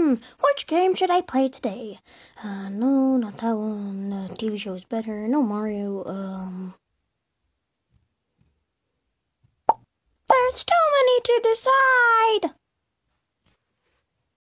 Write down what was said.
Hmm, which game should I play today? Uh, no, not that one. The TV show is better. No Mario. Um. There's too many to decide!